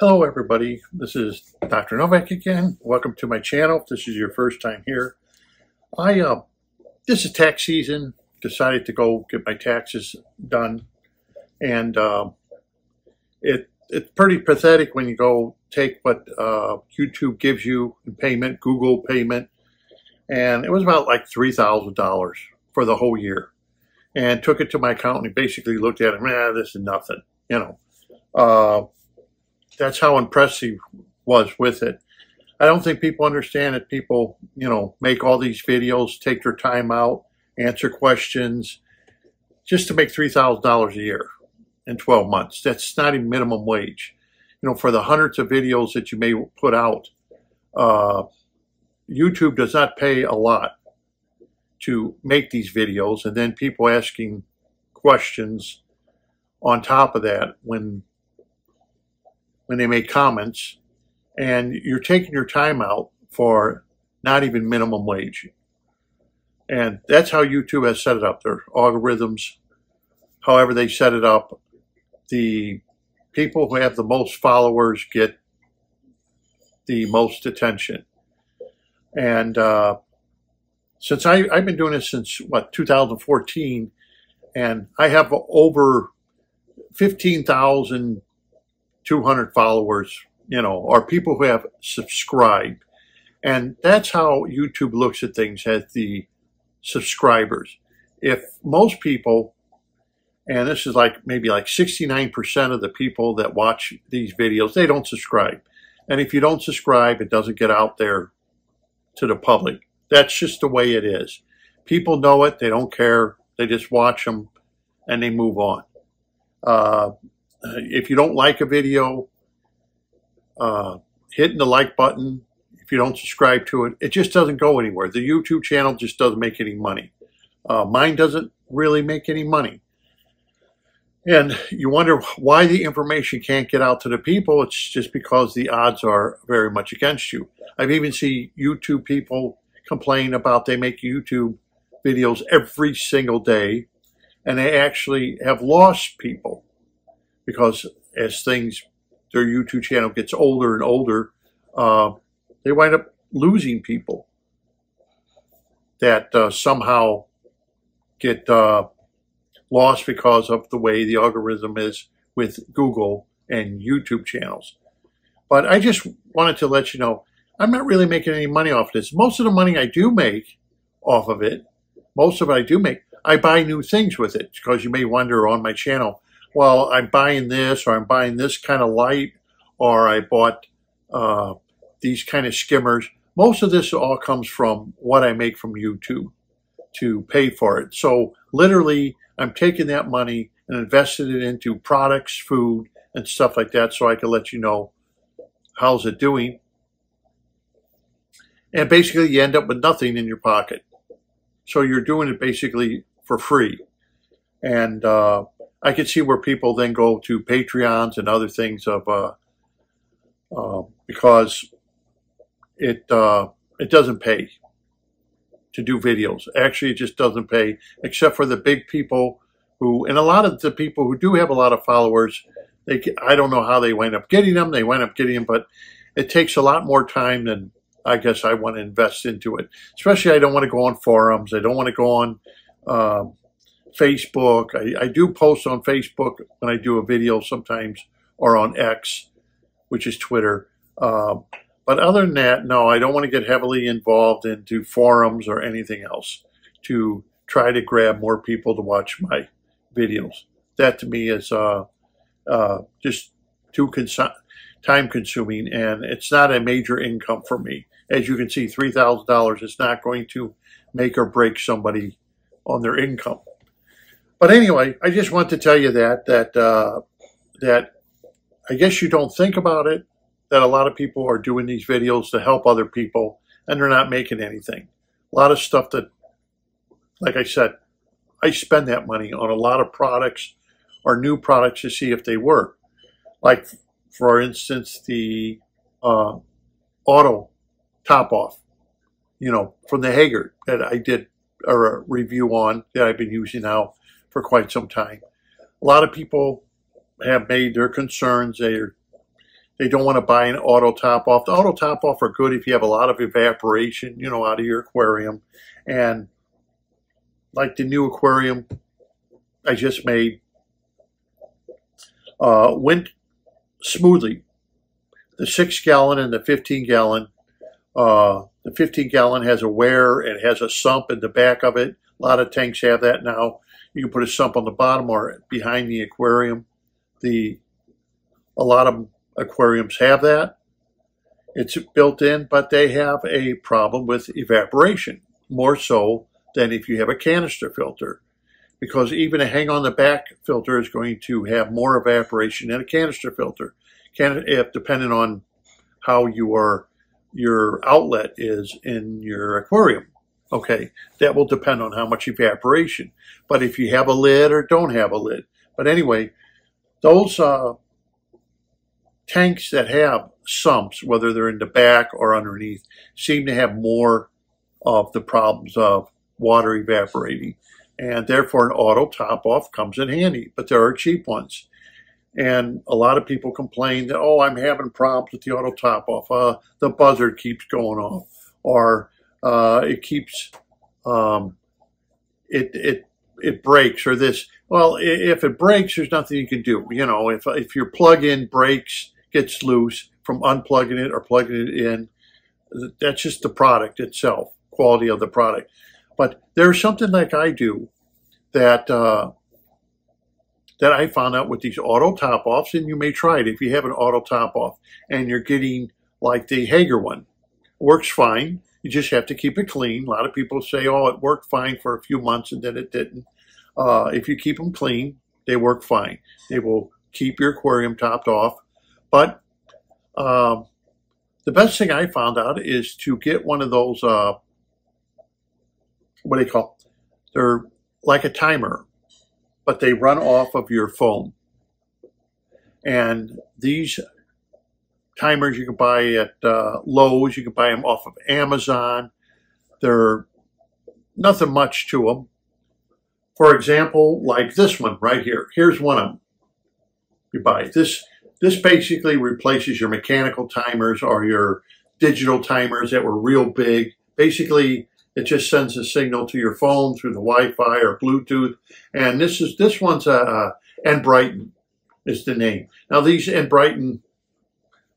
Hello everybody, this is Dr. Novak again. Welcome to my channel. If this is your first time here. I uh, This is tax season. Decided to go get my taxes done. And uh, it it's pretty pathetic when you go take what uh, YouTube gives you in payment, Google payment. And it was about like $3,000 for the whole year. And took it to my accountant. Basically looked at it, man, this is nothing, you know. That's how impressed he was with it. I don't think people understand that people, you know, make all these videos, take their time out, answer questions, just to make $3,000 a year in 12 months. That's not even minimum wage. You know, for the hundreds of videos that you may put out, uh, YouTube does not pay a lot to make these videos. And then people asking questions on top of that when when they make comments, and you're taking your time out for not even minimum wage. And that's how YouTube has set it up. Their algorithms, however they set it up, the people who have the most followers get the most attention. And uh, since I, I've been doing this since, what, 2014, and I have over 15,000 200 followers, you know, or people who have subscribed. And that's how YouTube looks at things as the subscribers. If most people, and this is like maybe like 69% of the people that watch these videos, they don't subscribe. And if you don't subscribe, it doesn't get out there to the public. That's just the way it is. People know it. They don't care. They just watch them and they move on. Uh, uh, if you don't like a video, uh, hitting the like button, if you don't subscribe to it, it just doesn't go anywhere. The YouTube channel just doesn't make any money. Uh, mine doesn't really make any money. And you wonder why the information can't get out to the people. It's just because the odds are very much against you. I've even seen YouTube people complain about they make YouTube videos every single day and they actually have lost people because as things, their YouTube channel gets older and older, uh, they wind up losing people that uh, somehow get uh, lost because of the way the algorithm is with Google and YouTube channels. But I just wanted to let you know, I'm not really making any money off this. Most of the money I do make off of it, most of it I do make, I buy new things with it because you may wonder on my channel, well, I'm buying this or I'm buying this kind of light or I bought uh, these kind of skimmers. Most of this all comes from what I make from YouTube to pay for it. So literally, I'm taking that money and investing it into products, food, and stuff like that so I can let you know how's it doing. And basically, you end up with nothing in your pocket. So you're doing it basically for free. And uh, I could see where people then go to Patreons and other things of uh, uh, because it uh, it doesn't pay to do videos. Actually, it just doesn't pay, except for the big people who, and a lot of the people who do have a lot of followers. They, I don't know how they wind up getting them. They wind up getting them, but it takes a lot more time than I guess I want to invest into it. Especially, I don't want to go on forums. I don't want to go on. Um, Facebook. I, I do post on Facebook when I do a video sometimes, or on X, which is Twitter. Um, but other than that, no, I don't want to get heavily involved into forums or anything else to try to grab more people to watch my videos. That to me is uh, uh, just too time consuming and it's not a major income for me. As you can see, $3,000 is not going to make or break somebody on their income. But anyway, I just want to tell you that that uh, that I guess you don't think about it that a lot of people are doing these videos to help other people and they're not making anything. A lot of stuff that, like I said, I spend that money on a lot of products or new products to see if they work. Like, for instance, the uh, auto top off, you know, from the Hygger that I did a review on that I've been using now for quite some time. A lot of people have made their concerns. They're they don't want to buy an auto top off. The auto top off are good if you have a lot of evaporation, you know, out of your aquarium. And like the new aquarium I just made, uh, went smoothly. The six gallon and the 15 gallon, uh, the 15 gallon has a weir. It has a sump in the back of it. A lot of tanks have that now. You can put a sump on the bottom or behind the aquarium. The a lot of aquariums have that. It's built in, but they have a problem with evaporation, more so than if you have a canister filter. Because even a hang on the back filter is going to have more evaporation than a canister filter. Can, if depending on how your your outlet is in your aquarium. Okay, that will depend on how much evaporation. But if you have a lid or don't have a lid. But anyway, those uh, tanks that have sumps, whether they're in the back or underneath, seem to have more of the problems of water evaporating. And therefore, an auto top off comes in handy, but there are cheap ones. And a lot of people complain that, oh, I'm having problems with the auto top off. Uh, the buzzer keeps going off, or uh, it keeps, um, it, it, it breaks, or this. Well, if it breaks, there's nothing you can do. You know, if, if your plug-in breaks, gets loose from unplugging it or plugging it in. That's just the product itself, quality of the product. But there's something like I do that uh, that I found out with these auto top offs, and you may try it if you have an auto top off and you're getting like the Hygger one. Works fine. You just have to keep it clean. A lot of people say, oh, it worked fine for a few months and then it didn't. Uh, if you keep them clean, they work fine. They will keep your aquarium topped off but um, the best thing I found out is to get one of those, uh, what do they call? They're like a timer, but they run off of your phone. And these timers you can buy at uh, Lowe's, you can buy them off of Amazon. They're nothing much to them. For example, like this one right here. Here's one of them. You buy this this basically replaces your mechanical timers or your digital timers that were real big. Basically, it just sends a signal to your phone through the Wi-Fi or Bluetooth. And this is this one's a, a Enbrighton is the name. Now these Enbrighton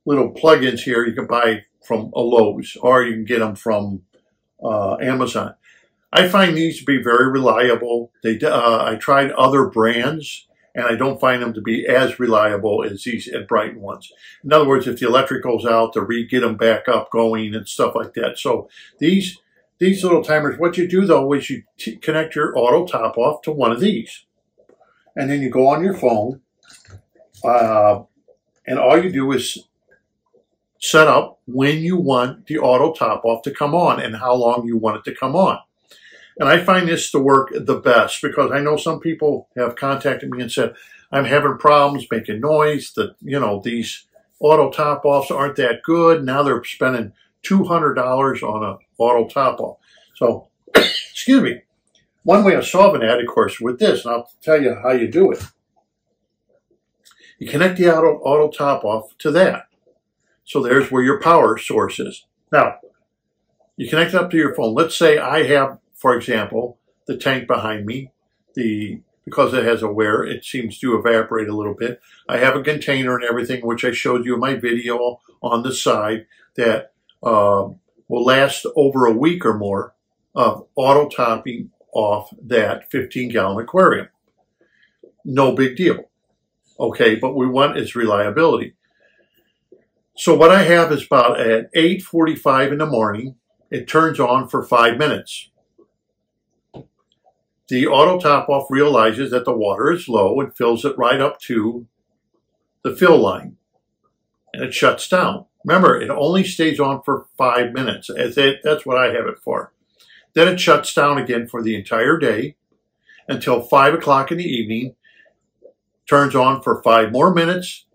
little plugins here you can buy from a Lowe's or you can get them from uh, Amazon. I find these to be very reliable. They uh, I tried other brands and I don't find them to be as reliable as these Enbrighton ones. In other words, if the electric goes out, to re get them back up going and stuff like that. So these these little timers, what you do though is you connect your auto top off to one of these, and then you go on your phone, uh, and all you do is set up when you want the auto top off to come on and how long you want it to come on. And I find this to work the best because I know some people have contacted me and said, I'm having problems making noise, that, you know, these auto top offs aren't that good. Now they're spending $200 on an auto top off. So, excuse me. One way of solving that, of course, with this, and I'll tell you how you do it. You connect the auto, auto top off to that. So there's where your power source is. Now, you connect it up to your phone. Let's say I have for example, the tank behind me, the because it has a weir, it seems to evaporate a little bit. I have a container and everything, which I showed you in my video on the side, that uh, will last over a week or more of auto topping off that 15 gallon aquarium. No big deal. Okay, but we want its reliability. So what I have is about at 8.45 in the morning, it turns on for five minutes. The auto top off realizes that the water is low and fills it right up to the fill line and it shuts down. Remember, it only stays on for five minutes. That's what I have it for. Then it shuts down again for the entire day until five o'clock in the evening, turns on for five more minutes,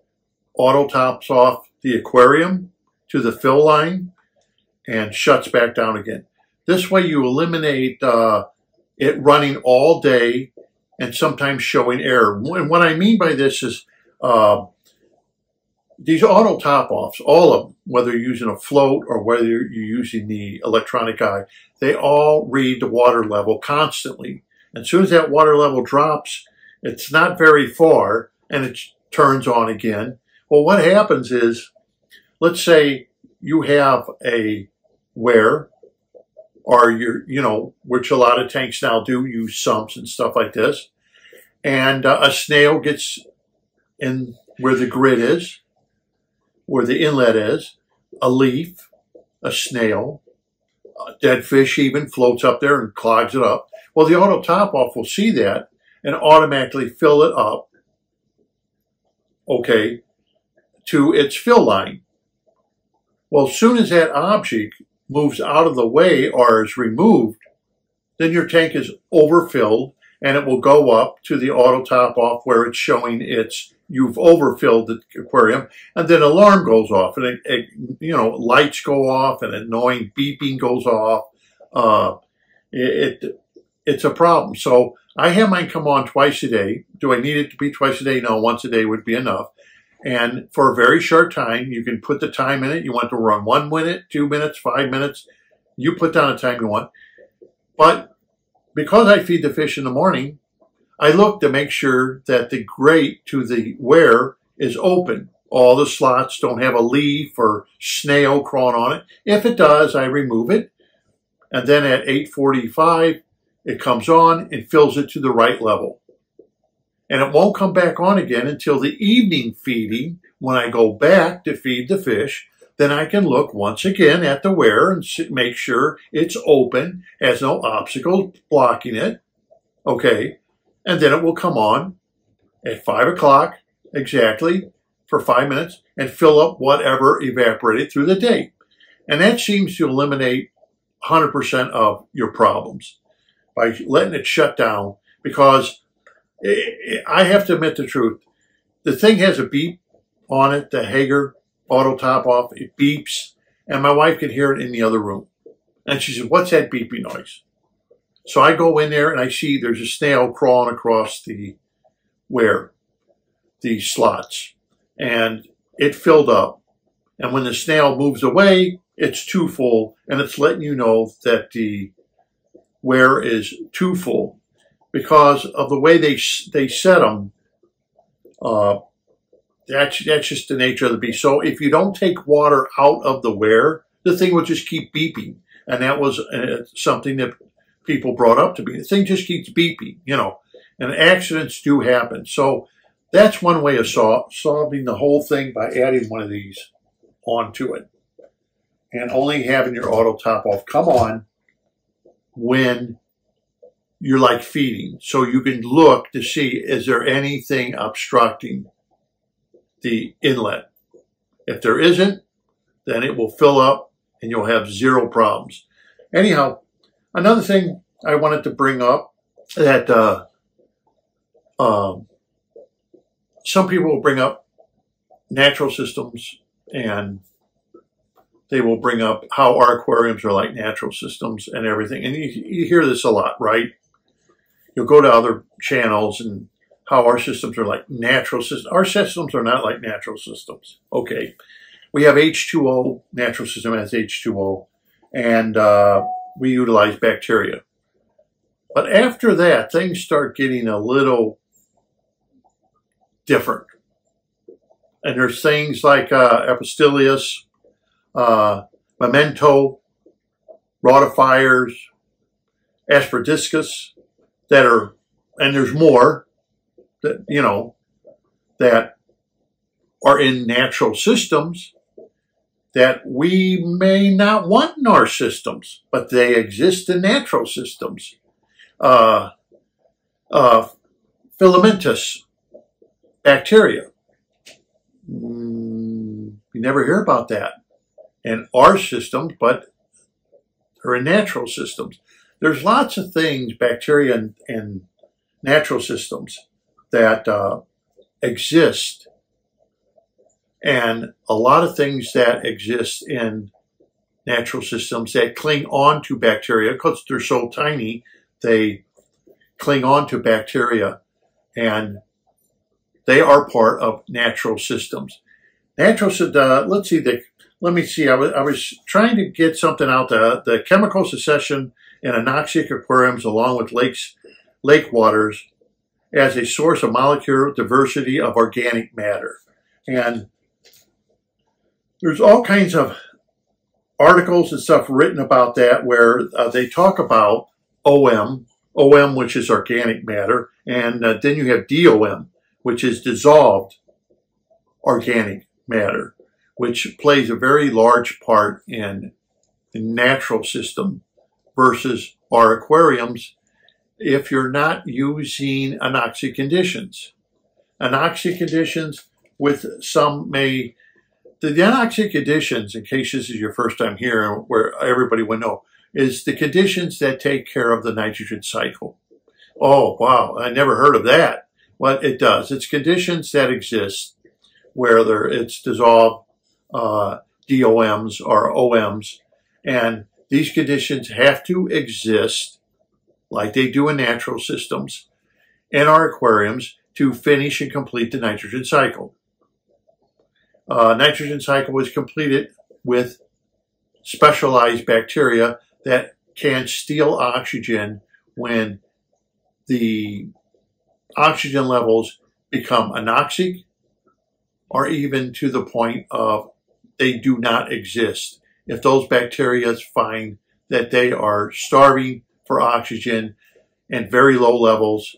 auto tops off the aquarium to the fill line and shuts back down again. This way you eliminate uh, it running all day and sometimes showing error. And what I mean by this is uh, these auto top offs, all of them, whether you're using a float or whether you're using the electronic eye, they all read the water level constantly. As soon as that water level drops, it's not very far and it turns on again. Well, what happens is, let's say you have a weir or your, you know, which a lot of tanks now do use sumps and stuff like this. And uh, a snail gets in where the grid is, where the inlet is, a leaf, a snail, a dead fish even floats up there and clogs it up. Well, the auto top off will see that and automatically fill it up, okay, to its fill line. Well, as soon as that object moves out of the way or is removed, then your tank is overfilled and it will go up to the auto top off where it's showing it's you've overfilled the aquarium and then alarm goes off and it, it, you know lights go off and annoying beeping goes off. Uh, it, it, it's a problem. So i have mine come on twice a day. Do i need it to be twice a day? No once a day would be enough and for a very short time, you can put the time in it. You want to run one minute, two minutes, five minutes. You put down the time you want. But because I feed the fish in the morning, I look to make sure that the grate to the weir is open. All the slots don't have a leaf or snail crawling on it. If it does, I remove it. And then at 845, it comes on and fills it to the right level and it won't come back on again until the evening feeding when I go back to feed the fish. Then I can look once again at the weir and make sure it's open, has no obstacle blocking it. Okay. And then it will come on at five o'clock exactly for five minutes and fill up whatever evaporated through the day. And that seems to eliminate 100% of your problems by letting it shut down because I have to admit the truth. The thing has a beep on it, the Hygger auto top off. It beeps, and my wife can hear it in the other room. And she said, What's that beeping noise? So I go in there and I see there's a snail crawling across the where the slots, and it filled up. And when the snail moves away, it's too full, and it's letting you know that the weir is too full because of the way they they set them. Uh, that's that's just the nature of the beast. So if you don't take water out of the weir, the thing will just keep beeping, and that was uh, something that people brought up to me. The thing just keeps beeping, you know, and accidents do happen. So that's one way of sol- solving the whole thing by adding one of these onto it, and only having your auto top off come on when you're like feeding. So you can look to see, is there anything obstructing the inlet? If there isn't, then it will fill up and you'll have zero problems. Anyhow, another thing I wanted to bring up that uh, uh, some people will bring up natural systems and they will bring up how our aquariums are like natural systems and everything. And you, you hear this a lot, right? You'll go to other channels and how our systems are like natural systems. Our systems are not like natural systems. Okay. We have H2O, natural system has H2O, and uh, we utilize bacteria. But after that, things start getting a little different. And there's things like uh, Epistylius, uh, Memento, Rotifers, Aspidiscus, that are, and there's more that, you know, that are in natural systems that we may not want in our systems, but they exist in natural systems. Uh, uh, filamentous bacteria. Mm, you never hear about that in our systems, but they're in natural systems there's lots of things, bacteria and, and natural systems that uh, exist, and a lot of things that exist in natural systems that cling on to bacteria because they're so tiny, they cling on to bacteria and they are part of natural systems. natural, uh, let's see, the, let me see, I was, I was trying to get something out. The, the chemical succession in anoxic aquariums along with lakes, lake waters as a source of molecular diversity of organic matter. And there's all kinds of articles and stuff written about that where uh, they talk about OM, OM, which is organic matter, and uh, then you have DOM, which is dissolved organic matter, which plays a very large part in the natural system versus our aquariums if you're not using anoxic conditions. Anoxic conditions with some may, the, the anoxic conditions, in case this is your first time here where everybody would know, is the conditions that take care of the nitrogen cycle. Oh, wow, I never heard of that. Well, it does. It's conditions that exist where it's dissolved uh, DOMs or OMs, and these conditions have to exist like they do in natural systems in our aquariums to finish and complete the nitrogen cycle. Uh, nitrogen cycle was completed with specialized bacteria that can steal oxygen when the oxygen levels become anoxic or even to the point of they do not exist. If those bacteria find that they are starving for oxygen and very low levels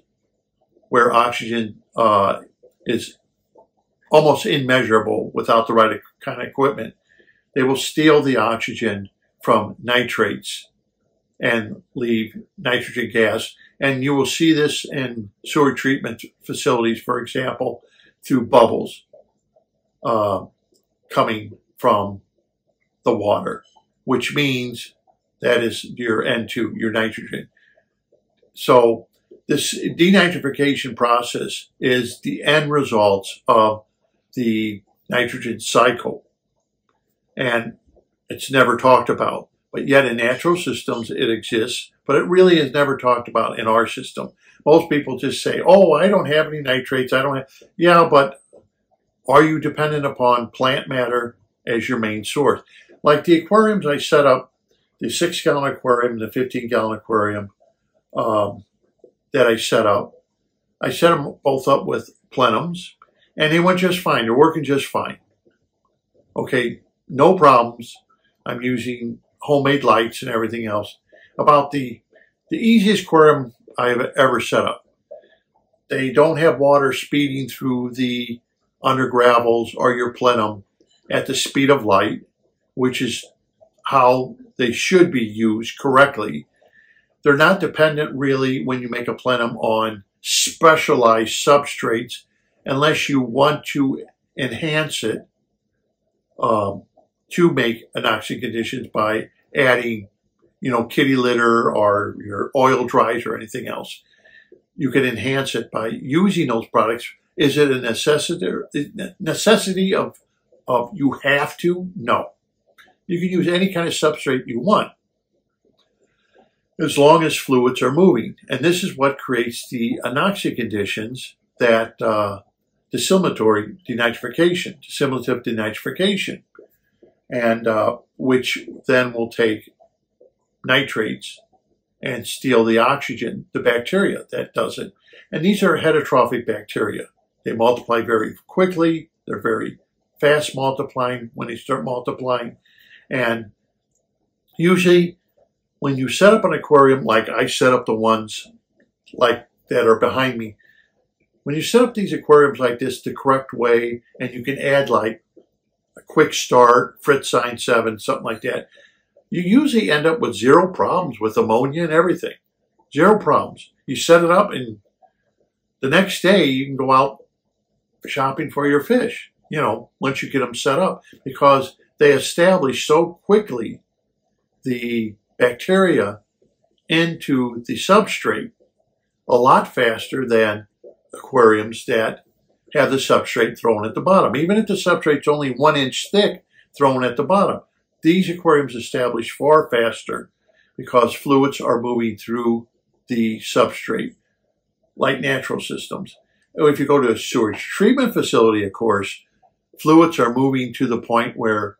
where oxygen uh, is almost immeasurable without the right kind of equipment. They will steal the oxygen from nitrates and leave nitrogen gas. And you will see this in sewer treatment facilities, for example, through bubbles uh, coming from the water, which means that is your N2, your nitrogen. So this denitrification process is the end results of the nitrogen cycle. And it's never talked about. But yet in natural systems it exists, but it really is never talked about in our system. Most people just say, oh, I don't have any nitrates. I don't have, yeah, but are you dependent upon plant matter as your main source? Like the aquariums I set up the six gallon aquarium, the 15 gallon aquarium um, that I set up. I set them both up with plenums and they went just fine. They're working just fine. Okay, no problems. I'm using homemade lights and everything else. About the, the easiest aquarium I've ever set up. They don't have water speeding through the under gravels or your plenum at the speed of light, which is how they should be used correctly. They're not dependent really when you make a plenum on specialized substrates unless you want to enhance it um, to make anoxic conditions by adding, you know, kitty litter or your oil dries or anything else. You can enhance it by using those products. Is it a necessity, necessity of, of you have to? No. You can use any kind of substrate you want as long as fluids are moving. And this is what creates the anoxic conditions that uh, dissimilatory denitrification, dissimilative denitrification, and uh, which then will take nitrates and steal the oxygen, the bacteria that does it. And these are heterotrophic bacteria. They multiply very quickly. They're very fast multiplying when they start multiplying. And usually when you set up an aquarium, like I set up the ones like that are behind me, when you set up these aquariums like this the correct way, and you can add like a quick start, FritzZyme 7, something like that, you usually end up with zero problems with ammonia and everything. Zero problems. You set it up and the next day you can go out shopping for your fish, you know, once you get them set up because they establish so quickly the bacteria into the substrate a lot faster than aquariums that have the substrate thrown at the bottom. Even if the substrate's only one inch thick, thrown at the bottom. These aquariums establish far faster because fluids are moving through the substrate, like natural systems. If you go to a sewage treatment facility, of course, fluids are moving to the point where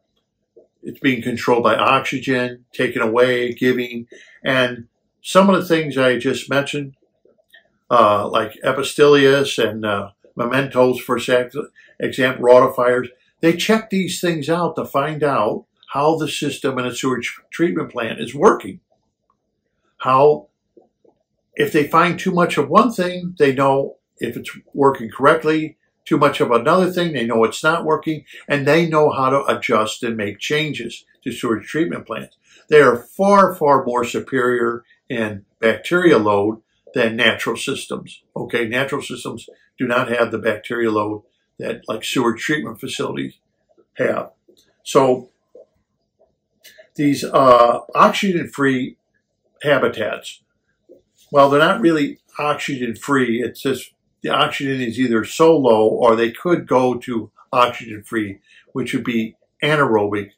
it's being controlled by oxygen, taken away, giving, and some of the things I just mentioned, uh, like Epistelius and uh, mementos, for example, rotifiers, they check these things out to find out how the system in a sewage treatment plant is working. How, if they find too much of one thing, they know if it's working correctly. Too much of another thing, they know it's not working, and they know how to adjust and make changes to sewage treatment plants. They are far, far more superior in bacteria load than natural systems. Okay, natural systems do not have the bacteria load that like sewer treatment facilities have. So these uh, oxygen-free habitats, well, they're not really oxygen-free. It's just the oxygen is either so low or they could go to oxygen-free, which would be anaerobic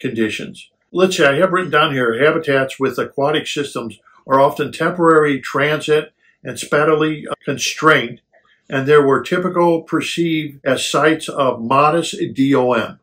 conditions. Let's say I have written down here, habitats with aquatic systems are often temporary transit and spatially constrained, and there were typical perceived as sites of modest DOM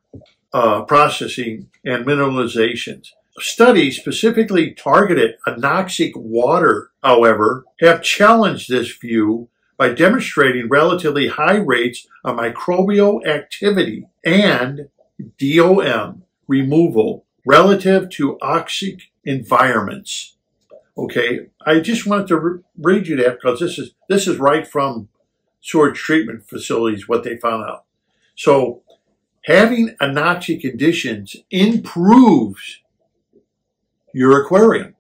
uh, processing and mineralizations. Studies specifically targeted anoxic water, however, have challenged this view by demonstrating relatively high rates of microbial activity and DOM removal relative to oxic environments. Okay, I just wanted to re read you that because this is this is right from sewage treatment facilities what they found out. So having anoxic conditions improves your aquarium,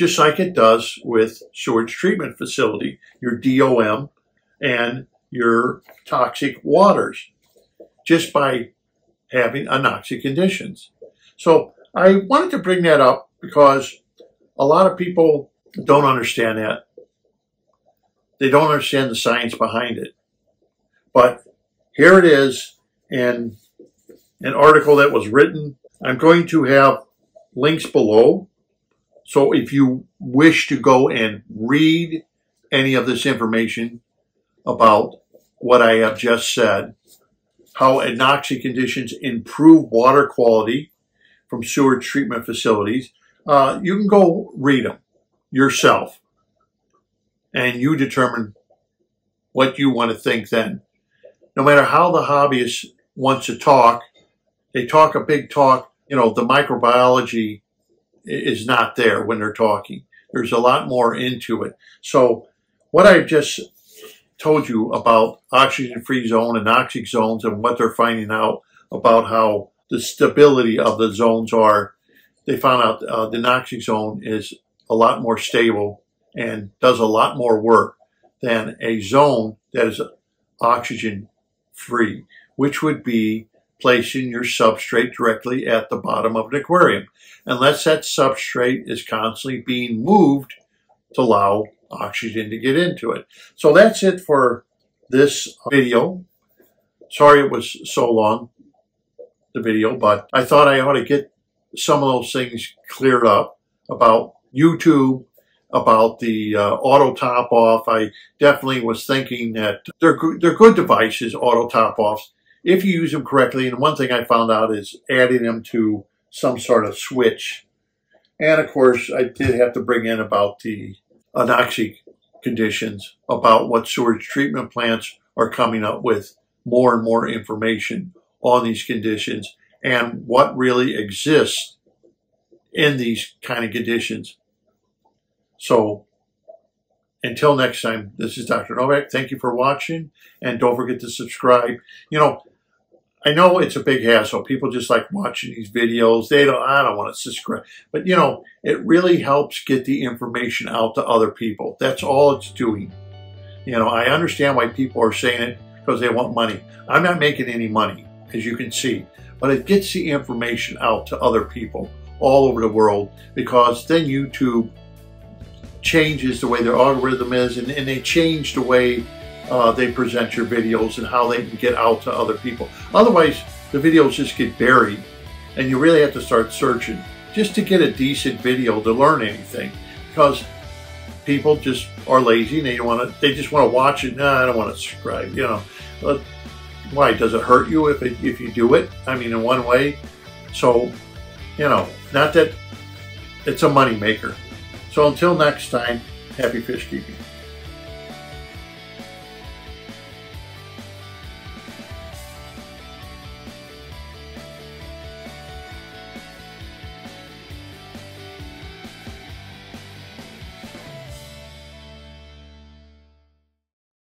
just like it does with sewage treatment facility, your DOM and your toxic waters, just by having anoxic conditions. So I wanted to bring that up because a lot of people don't understand that. They don't understand the science behind it. But here it is in an article that was written. I'm going to have links below. So if you wish to go and read any of this information about what I have just said, how anoxic conditions improve water quality from sewage treatment facilities, uh, you can go read them yourself and you determine what you want to think then. No matter how the hobbyist wants to talk, they talk a big talk, you know, the microbiology is not there when they're talking. There's a lot more into it. So what I've just told you about oxygen-free zone and oxic zones and what they're finding out about how the stability of the zones are they found out uh, the anoxic zone is a lot more stable and does a lot more work than a zone that is oxygen free, which would be placing your substrate directly at the bottom of an aquarium, unless that substrate is constantly being moved to allow oxygen to get into it. So that's it for this video. Sorry it was so long, the video, but I thought I ought to get some of those things cleared up about YouTube, about the uh, auto top off. I definitely was thinking that they're they're good devices, auto top offs, if you use them correctly. And one thing I found out is adding them to some sort of switch. And of course, I did have to bring in about the anoxic conditions, about what sewage treatment plants are coming up with more and more information on these conditions and what really exists in these kind of conditions. So until next time, this is Dr. Novak. Thank you for watching and don't forget to subscribe. You know, I know it's a big hassle. People just like watching these videos. They don't, I don't want to subscribe. But you know, it really helps get the information out to other people. That's all it's doing. You know, I understand why people are saying it because they want money. I'm not making any money, as you can see but it gets the information out to other people all over the world because then YouTube changes the way their algorithm is and, and they change the way uh, they present your videos and how they can get out to other people. Otherwise, the videos just get buried and you really have to start searching just to get a decent video to learn anything because people just are lazy and they want to they just want to watch it. No, I don't want to subscribe. You know, why does it hurt you if it, if you do it? I mean, in one way. So, you know, not that it's a money maker. So until next time, happy fish keeping.